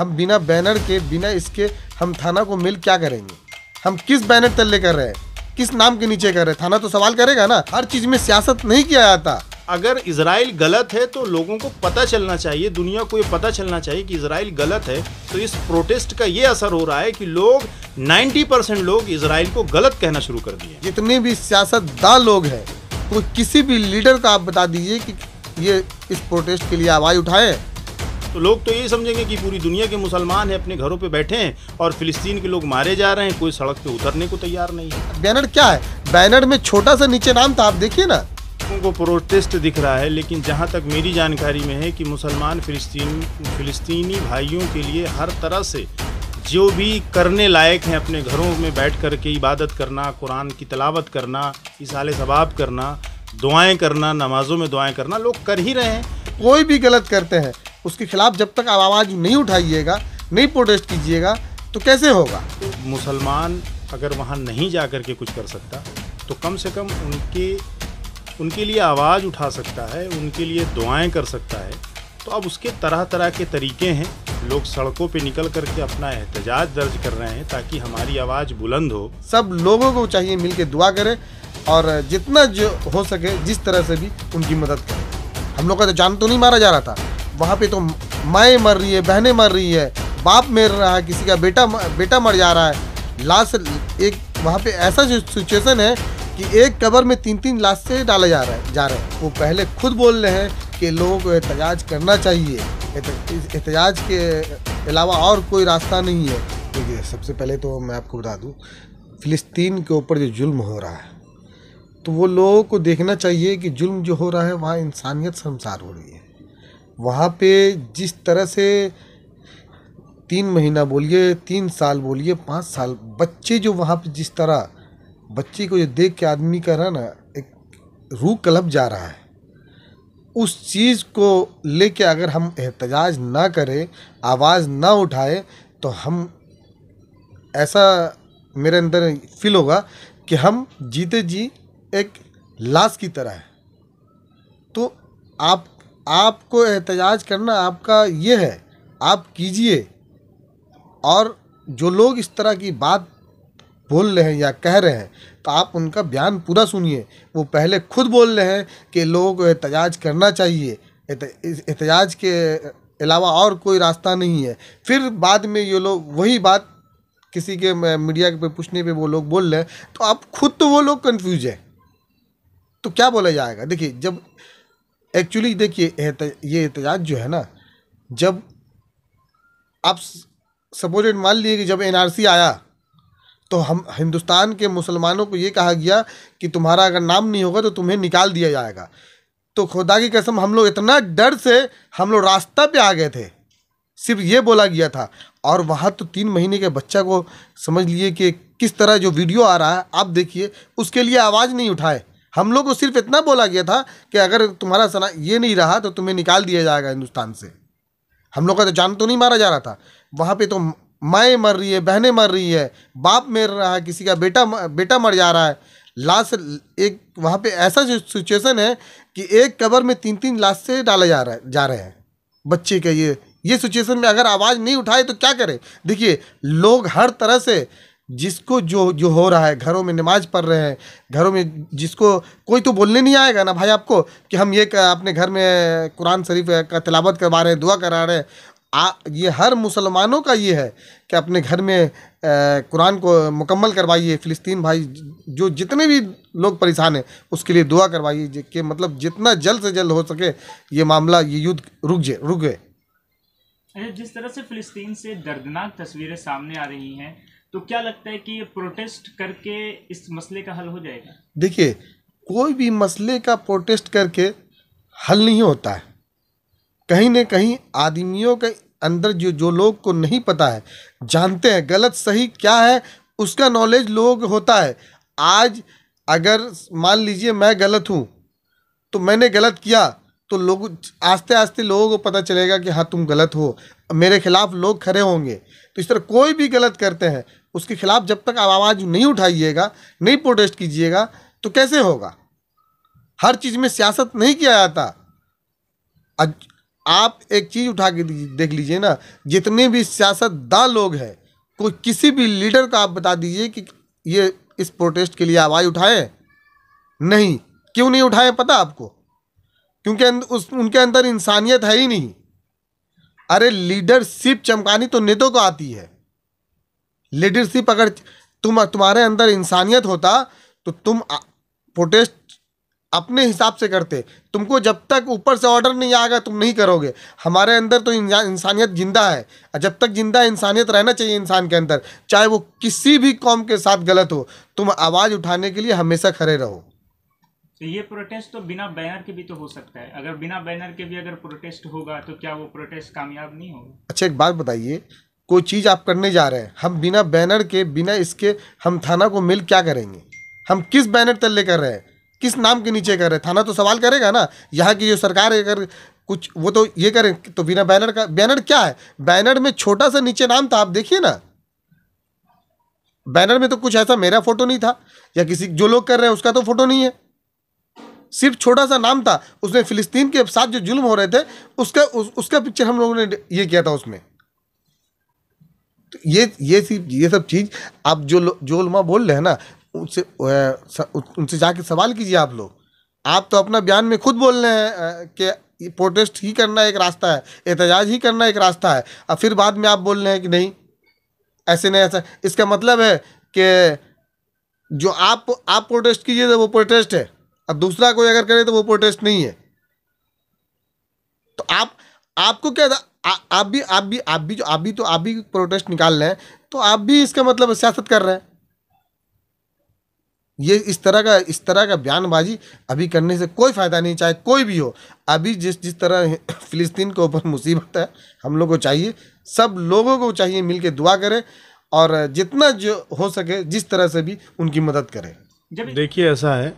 हम बिना बैनर के बिना इसके हम थाना को मिल क्या करेंगे? हम किस बैनर तल्ले कर रहे हैं? किस नाम के नीचे कर रहे हैं? थाना तो सवाल करेगा ना? हर चीज़ में सियासत नहीं किया जाता। अगर इसराइल गलत है तो लोगों को पता चलना चाहिए दुनिया को ये पता चलना चाहिए कि इसराइल गलत है। तो इस प्रोटेस्ट का ये असर हो रहा है कि लोग 90 परसेंट लोग इसराइल को गलत कहना शुरू कर दिए जितने भी सियासतदान लोग हैं कोई किसी भी लीडर का आप बता दीजिए कि ये इस प्रोटेस्ट के लिए आवाज़ उठाए। तो लोग तो यही समझेंगे कि पूरी दुनिया के मुसलमान हैं अपने घरों पे बैठे हैं और फिलिस्तीन के लोग मारे जा रहे हैं कोई सड़क पे उतरने को तैयार नहीं है। बैनर क्या है? बैनर में छोटा सा नीचे नाम था आप देखिए ना। को प्रोटेस्ट दिख रहा है लेकिन जहाँ तक मेरी जानकारी में है कि मुसलमान फिलिस्तीन फिलिस्तीनी भाइयों के लिए हर तरह से जो भी करने लायक हैं अपने घरों में बैठ कर के इबादत करना कुरान की तलावत करना इसाले सबाब करना दुआएँ करना नमाज़ों में दुआएँ करना लोग कर ही रहे हैं। कोई भी गलत करते हैं उसके खिलाफ जब तक आप आवाज़ नहीं उठाइएगा नहीं प्रोटेस्ट कीजिएगा तो कैसे होगा? मुसलमान अगर वहाँ नहीं जा कर के कुछ कर सकता तो कम से कम उनके उनके लिए आवाज़ उठा सकता है उनके लिए दुआएँ कर सकता है। तो अब उसके तरह तरह के तरीके हैं। लोग सड़कों पे निकल करके अपना एहतजाज दर्ज कर रहे हैं ताकि हमारी आवाज़ बुलंद हो। सब लोगों को चाहिए मिल के दुआ करें और जितना जो हो सके जिस तरह से भी उनकी मदद करें। हम लोग का तो जान तो नहीं मारा जा रहा था। वहाँ पे तो माएँ मर रही है, बहनें मर रही है, बाप मर रहा है, किसी का बेटा बेटा मर जा रहा है। लाश एक, वहाँ पे ऐसा सिचुएशन है कि एक कबर में तीन तीन लाश से डाला जा रहा है जा रहे हैं। वो पहले खुद बोल रहे हैं कि लोगों को एहतजाज करना चाहिए। एहतजाज के अलावा और कोई रास्ता नहीं है। देखिए, सबसे पहले तो मैं आपको बता दूँ, फ़िलिस्तीन के ऊपर जो जुल्म हो रहा है तो वो लोगों को देखना चाहिए कि जुल्म जो हो रहा है, वहाँ इंसानियत शर्मसार हो रही है। वहाँ पे जिस तरह से तीन महीना बोलिए, तीन साल बोलिए, पाँच साल, बच्चे जो वहाँ पे जिस तरह, बच्चे को जो देख के आदमी का रहा ना, एक रूह कलब जा रहा है। उस चीज़ को लेके अगर हम एहतजाज ना करें, आवाज़ ना उठाए तो हम ऐसा मेरे अंदर फील होगा कि हम जीते जी एक लाश की तरह है। तो आप आपको एहतजाज करना आपका ये है, आप कीजिए। और जो लोग इस तरह की बात बोल रहे हैं या कह रहे हैं तो आप उनका बयान पूरा सुनिए। वो पहले खुद बोल रहे हैं कि लोगों को एहतजाज करना चाहिए। एहतजाज के अलावा और कोई रास्ता नहीं है। फिर बाद में ये लोग, वही बात किसी के मीडिया पे पूछने पे वो लोग बोल रहे हैं तो आप खुद तो वो लोग कंफ्यूज हैं। तो क्या बोला जाएगा? देखिए, जब एक्चुअली देखिए ये एहतजाज जो है ना, जब आप सपोज़ मान लिए कि जब एनआरसी आया तो हम, हिंदुस्तान के मुसलमानों को ये कहा गया कि तुम्हारा अगर नाम नहीं होगा तो तुम्हें निकाल दिया जाएगा। तो खुदा की कसम, हम लोग इतना डर से, हम लोग रास्ता पे आ गए थे। सिर्फ़ ये बोला गया था। और वहाँ तो तीन महीने के बच्चा को समझ लिए कि किस तरह जो वीडियो आ रहा है, आप देखिए, उसके लिए आवाज़ नहीं उठाए। हम लोग को सिर्फ़ इतना बोला गया था कि अगर तुम्हारा सना ये नहीं रहा तो तुम्हें निकाल दिया जाएगा हिंदुस्तान से। हम लोग का तो जान तो नहीं मारा जा रहा था। वहाँ पे तो माएँ मर रही है, बहनें मर रही है, बाप मर रहा है, किसी का बेटा बेटा मर जा रहा है। लाश एक, वहाँ पे ऐसा सिचुएशन है कि एक कबर में तीन तीन लाश से डाला जा रहा है जा रहे हैं। बच्चे के ये ये सिचुएशन में अगर आवाज़ नहीं उठाए तो क्या करें? देखिए, लोग हर तरह से जिसको जो जो हो रहा है घरों में नमाज़ पढ़ रहे हैं घरों में जिसको कोई तो बोलने नहीं आएगा ना भाई आपको कि हम ये अपने घर में कुरान शरीफ का तलावत करवा रहे हैं दुआ करा रहे हैं। आ ये हर मुसलमानों का ये है कि अपने घर में कुरान को मुकम्मल करवाइए फ़िलिस्तीन भाई जो जितने भी लोग परेशान हैं उसके लिए दुआ करवाइए कि मतलब जितना जल्द से जल्द हो सके ये मामला ये युद्ध रुक जाए रुक गए। अच्छा, जिस तरह से फ़िलिस्तीन से दर्दनाक तस्वीरें सामने आ रही हैं तो क्या लगता है कि ये प्रोटेस्ट करके इस मसले का हल हो जाएगा? देखिए, कोई भी मसले का प्रोटेस्ट करके हल नहीं होता है। कहीं न कहीं आदमियों के अंदर जो जो लोग को नहीं पता है, जानते हैं गलत सही क्या है, उसका नॉलेज लोग होता है। आज अगर मान लीजिए मैं गलत हूँ तो मैंने गलत किया तो लोग आस्ते आस्ते लोगों को पता चलेगा कि हाँ तुम गलत हो। मेरे खिलाफ लोग खड़े होंगे। तो इस तरह कोई भी गलत करते हैं, उसके खिलाफ जब तक आप आवाज़ नहीं उठाइएगा, नहीं प्रोटेस्ट कीजिएगा तो कैसे होगा? हर चीज़ में सियासत नहीं किया जाता। आप एक चीज़ उठा के देख लीजिए ना, जितने भी सियासतदान लोग हैं, कोई किसी भी लीडर को आप बता दीजिए कि ये इस प्रोटेस्ट के लिए आवाज़ उठाए? नहीं। क्यों नहीं उठाए, पता आपको? क्योंकि उस उनके अंदर इंसानियत है ही नहीं। अरे लीडरशिप चमकानी तो नेतों को आती है। लीडरशिप अगर तुम तुम्हारे अंदर इंसानियत होता तो तुम प्रोटेस्ट अपने हिसाब से करते। तुमको जब तक ऊपर से ऑर्डर नहीं आएगा, तुम नहीं करोगे। हमारे अंदर तो इंसानियत ज़िंदा है। जब तक ज़िंदा इंसानियत रहना चाहिए इंसान के अंदर, चाहे वो किसी भी कौम के साथ गलत हो, तुम आवाज़ उठाने के लिए हमेशा खड़े रहो। तो ये प्रोटेस्ट तो बिना बैनर के भी तो हो सकता है। अगर बिना बैनर के भी अगर प्रोटेस्ट होगा तो क्या वो प्रोटेस्ट कामयाब नहीं होगा? अच्छा एक बात बताइए, कोई चीज़ आप करने जा रहे हैं, हम बिना बैनर के, बिना इसके, हम थाना को मिल क्या करेंगे? हम किस बैनर तले कर रहे हैं? किस नाम के नीचे कर रहे हैं? थाना तो सवाल करेगा ना, यहाँ की जो सरकार अगर कुछ, वो तो ये करें तो बिना बैनर का बैनर क्या है? बैनर में छोटा सा नीचे नाम था, आप देखिए ना। बैनर में तो कुछ ऐसा मेरा फ़ोटो नहीं था, या किसी, जो लोग कर रहे हैं, उसका तो फ़ोटो नहीं है। सिर्फ़ छोटा सा नाम था उसमें फिलिस्तीन के साथ जो जुल्म हो रहे थे उसका उस, उसका पिक्चर हम लोगों ने ये किया था उसमें। तो ये ये सी ये सब चीज़ आप जो जो उलमा बोल रहे हैं ना उनसे उनसे जाके सवाल कीजिए आप लोग। आप तो अपना बयान में खुद बोल रहे हैं कि प्रोटेस्ट ही करना एक रास्ता है एहतजाज ही करना एक रास्ता है और फिर बाद में आप बोल रहे हैं कि नहीं ऐसे नहीं ऐसा। इसका मतलब है कि जो आप आप प्रोटेस्ट कीजिए तो वो प्रोटेस्ट है। और दूसरा कोई अगर करे तो वो प्रोटेस्ट नहीं है। तो आप आपको क्या था? आ, आप भी आप भी आप भी जो आप भी तो आप भी प्रोटेस्ट निकाल रहे हैं तो आप भी इसका मतलब सियासत कर रहे हैं। ये इस तरह का इस तरह का बयानबाजी अभी करने से कोई फ़ायदा नहीं चाहे कोई भी हो। अभी जिस जिस तरह फ़िलिस्तीन के ऊपर मुसीबत है हम लोग को चाहिए सब लोगों को चाहिए मिल के दुआ करें और जितना जो हो सके जिस तरह से भी उनकी मदद करें। देखिए ऐसा है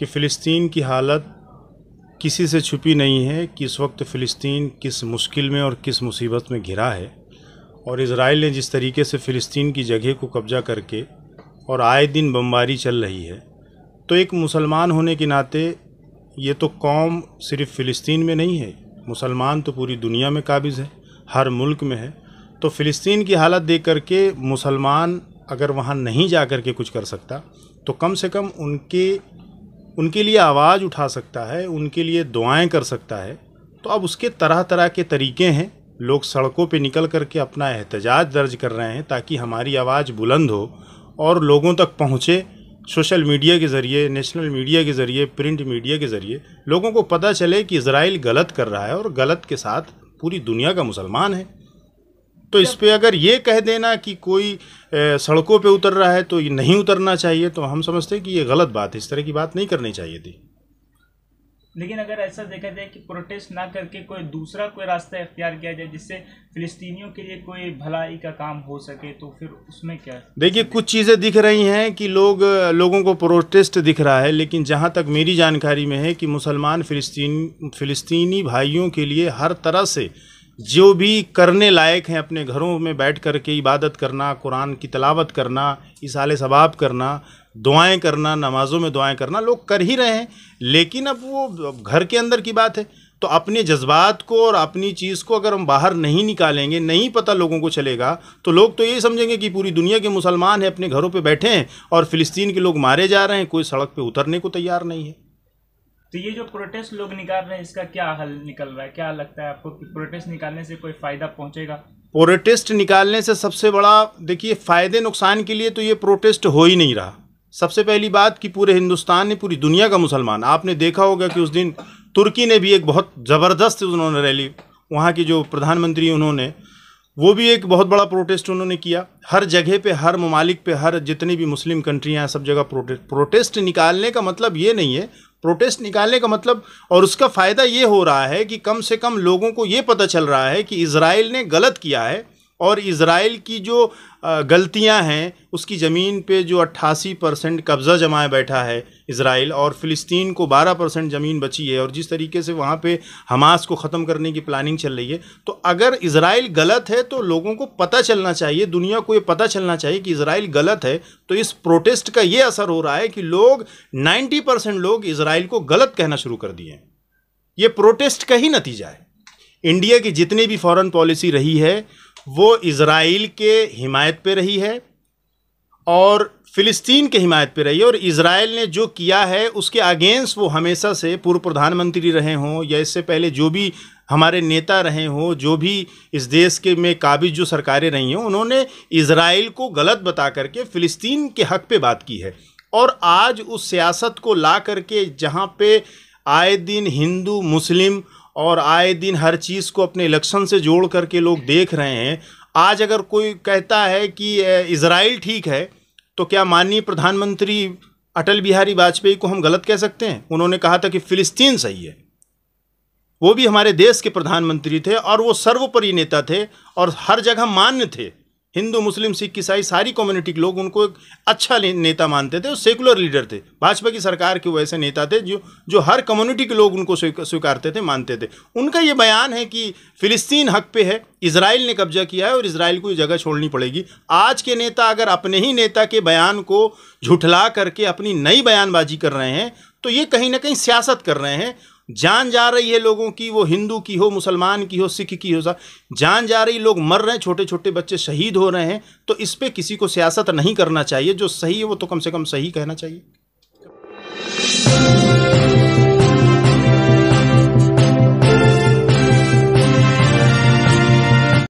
कि फ़िलिस्तीन की हालत किसी से छुपी नहीं है कि इस वक्त फ़िलिस्तीन किस मुश्किल में और किस मुसीबत में घिरा है। और इसराइल ने जिस तरीके से फ़िलिस्तीन की जगह को कब्जा करके और आए दिन बमबारी चल रही है तो एक मुसलमान होने के नाते ये तो कौम सिर्फ़ फ़िलिस्तीन में नहीं है, मुसलमान तो पूरी दुनिया में काबिज़ है, हर मुल्क में है। तो फ़िलिस्तीन की हालत देख करके मुसलमान अगर वहाँ नहीं जा कर के कुछ कर सकता तो कम से कम उनके उनके लिए आवाज़ उठा सकता है, उनके लिए दुआएँ कर सकता है तो अब उसके तरह तरह के तरीके हैं। लोग सड़कों पे निकल करके अपना एहतजाज दर्ज कर रहे हैं ताकि हमारी आवाज़ बुलंद हो और लोगों तक पहुँचे सोशल मीडिया के ज़रिए, नेशनल मीडिया के ज़रिए, प्रिंट मीडिया के ज़रिए। लोगों को पता चले कि इसराइल गलत कर रहा है और गलत के साथ पूरी दुनिया का मुसलमान है। तो इस पे अगर ये कह देना कि कोई सड़कों पे उतर रहा है तो ये नहीं उतरना चाहिए तो हम समझते हैं कि ये गलत बात है। इस तरह की बात नहीं करनी चाहिए थी। लेकिन अगर ऐसा देखा जाए कि प्रोटेस्ट ना करके कोई दूसरा कोई रास्ता इख्तियार किया जाए जिससे फिलिस्तीनियों के लिए कोई भलाई का काम हो सके तो फिर उसमें क्या देखिए कुछ चीज़ें दिख रही हैं कि लोग लोगों को प्रोटेस्ट दिख रहा है लेकिन जहाँ तक मेरी जानकारी में है कि मुसलमान फिलिस्तीन फिलिस्तीनी भाइयों के लिए हर तरह से जो भी करने लायक हैं अपने घरों में बैठ कर के इबादत करना, कुरान की तलावत करना, इसाले सवाब करना, दुआएँ करना, नमाज़ों में दुआएँ करना, लोग कर ही रहे हैं। लेकिन अब वो घर के अंदर की बात है तो अपने जज्बात को और अपनी चीज़ को अगर हम बाहर नहीं निकालेंगे, नहीं पता लोगों को चलेगा तो लोग तो यही समझेंगे कि पूरी दुनिया के मुसलमान हैं, अपने घरों पे बैठे हैं और फिलिस्तीन के लोग मारे जा रहे हैं, कोई सड़क पे उतरने को तैयार नहीं है। तो ये जो प्रोटेस्ट लोग निकाल रहे हैं, इसका क्या हल निकल रहा है? क्या लगता है आपको कि प्रोटेस्ट निकालने से कोई फ़ायदा पहुंचेगा? प्रोटेस्ट निकालने से सबसे बड़ा, देखिए, फ़ायदे नुकसान के लिए तो ये प्रोटेस्ट हो ही नहीं रहा। सबसे पहली बात कि पूरे हिंदुस्तान ने, पूरी दुनिया का मुसलमान, आपने देखा होगा कि उस दिन तुर्की ने भी एक बहुत ज़बरदस्त उन्होंने रैली, वहाँ की जो प्रधानमंत्री उन्होंने, वो भी एक बहुत बड़ा प्रोटेस्ट उन्होंने किया। हर जगह पे, हर ममालिक पे, हर जितनी भी मुस्लिम कंट्रियाँ हैं, सब जगह प्रोटेस्ट प्रोटेस्ट निकालने का मतलब ये नहीं है प्रोटेस्ट निकालने का मतलब और उसका फ़ायदा ये हो रहा है कि कम से कम लोगों को ये पता चल रहा है कि इसराइल ने गलत किया है। और इसराइल की जो गलतियाँ हैं, उसकी ज़मीन पे जो 88 परसेंट कब्ज़ा जमाए बैठा है इसराइल और फ़िलिस्तीन को 12 परसेंट ज़मीन बची है और जिस तरीके से वहाँ पे हमास को ख़त्म करने की प्लानिंग चल रही है तो अगर इसराइल गलत है तो लोगों को पता चलना चाहिए, दुनिया को ये पता चलना चाहिए कि इसराइल गलत है तो इस प्रोटेस्ट का ये असर हो रहा है कि लोग 90 परसेंट लोग इसराइल को गलत कहना शुरू कर दिए ये प्रोटेस्ट का ही नतीजा है। इंडिया की जितनी भी फॉरेन पॉलिसी रही है, वो इसराइल के हिमायत पे रही है और फ़िलिस्तीन के हिमायत पे रही है। और इसराइल ने जो किया है, उसके अगेंस्ट वो हमेशा से पूर्व प्रधानमंत्री रहे हों या इससे पहले जो भी हमारे नेता रहे हों, जो भी इस देश के में काबिज जो सरकारें रही हों, उन्होंने इसराइल को गलत बता करके फ़िलिस्तीन के हक पे बात की है। और आज उस सियासत को ला करके जहाँ पे आए दिन हिंदू, मुस्लिम और आए दिन हर चीज़ को अपने इलेक्शन से जोड़ करके लोग देख रहे हैं। आज अगर कोई कहता है कि इसराइल ठीक है तो क्या माननीय प्रधानमंत्री अटल बिहारी वाजपेयी को हम गलत कह सकते हैं? उन्होंने कहा था कि फ़िलिस्तीन सही है। वो भी हमारे देश के प्रधानमंत्री थे और वो सर्वोपरि नेता थे और हर जगह मान्य थे। हिंदू, मुस्लिम, सिख ईसाई सारी कम्युनिटी के लोग उनको एक अच्छा नेता मानते थे और सेकुलर लीडर थे। भाजपा की सरकार के वैसे नेता थे जो जो हर कम्युनिटी के लोग उनको स्वीकारते थे, मानते थे। उनका ये बयान है कि फ़िलिस्तीन हक पे है इसराइल ने कब्जा किया है और इसराइल को ये जगह छोड़नी पड़ेगी। आज के नेता अगर अपने ही नेता के बयान को झुठला करके अपनी नई बयानबाजी कर रहे हैं तो ये कहीं ना कहीं सियासत कर रहे हैं। जान जा रही है लोगों की, वो हिंदू की हो, मुसलमान की हो, सिख की हो जान जा रही लोग मर रहे हैं छोटे छोटे बच्चे शहीद हो रहे हैं तो इस पर किसी को सियासत नहीं करना चाहिए। जो सही है, वो तो कम से कम सही कहना चाहिए।